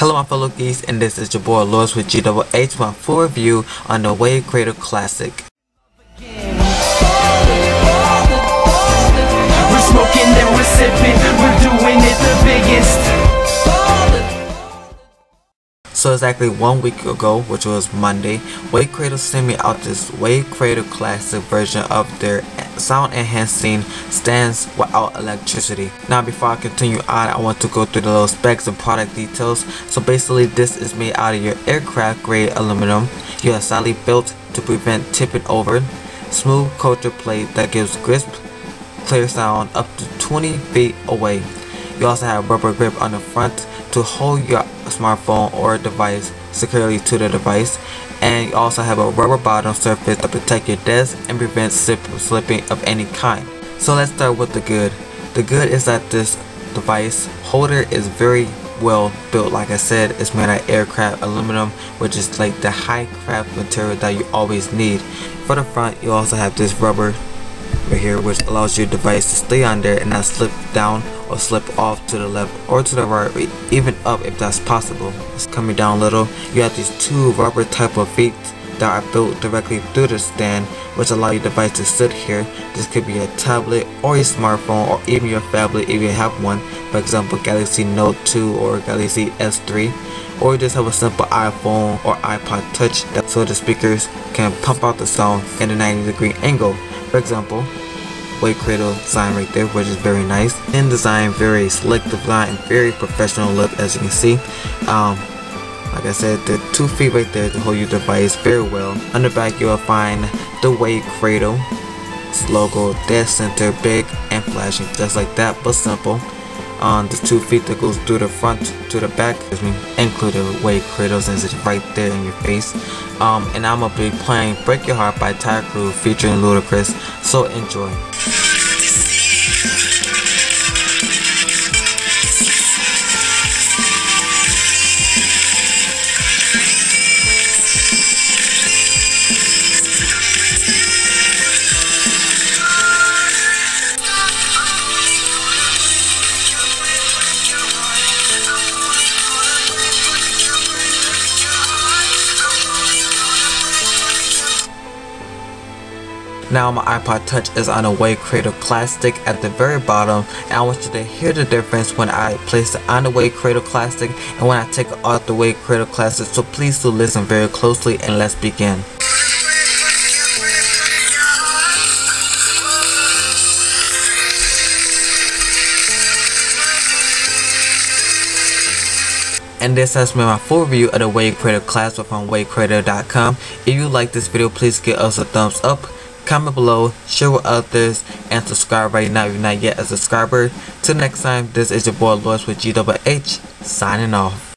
Hello my fellow geeks and this is your boy Louis with GWH my full review on the Wave Cradle Classic. We're smoking and we're sipping, So exactly one week ago, which was Monday, Wave Cradle sent me out this Wave Cradle Classic version of their sound enhancing stands without electricity. Now before I continue on, I want to go through the little specs and product details. So basically this is made out of your aircraft grade aluminum. You are slightly built to prevent tipping over. Smooth culture plate that gives crisp, clear sound up to 20 feet away. You also have rubber grip on the front to hold your smartphone or device securely to the device and you also have a rubber bottom surface to protect your desk and prevent slipping of any kind. So let's start with the good. The good is that this device holder is very well built like I said it's made out of aircraft aluminum which is like the high craft material that you always need. For the front you also have this rubber right here which allows your device to stay on there and not slip down or slip off to the left or to the right or even up if that's possible. It's coming down a little. You have these two rubber type of feet that are built directly through the stand which allow your device to sit here. This could be a tablet or a smartphone or even your phablet if you have one. For example Galaxy Note 2 or Galaxy S3 or just have a simple iPhone or iPod touch that so the speakers can pump out the sound in a 90 degree angle. For example, Wave Cradle design right there, which is very nice. And design, very slick design, very professional look as you can see. Um, like I said, the two feet right there to hold your device very well. On the back, you will find the Wave Cradle logo, dead center, big and flashing, just like that, but simple on the two feet that goes through the front to the back including Wave Cradle since it's right there in your face um, and I'm gonna be playing Break Your Heart by Taio Cruz featuring Ludacris so enjoy Now my iPod Touch is on a Wave Cradle Classic at the very bottom and I want you to hear the difference when I place it on the Wave Cradle Classic and when I take it off the Wave Cradle Classic so please do listen very closely and let's begin. And this has been my full review of the Wave Cradle Class from WaveCradle.com. If you like this video, please give us a thumbs up comment below, share with others, and subscribe right now if you're not yet a subscriber. Till next time, this is your boy Louis with GWH, signing off.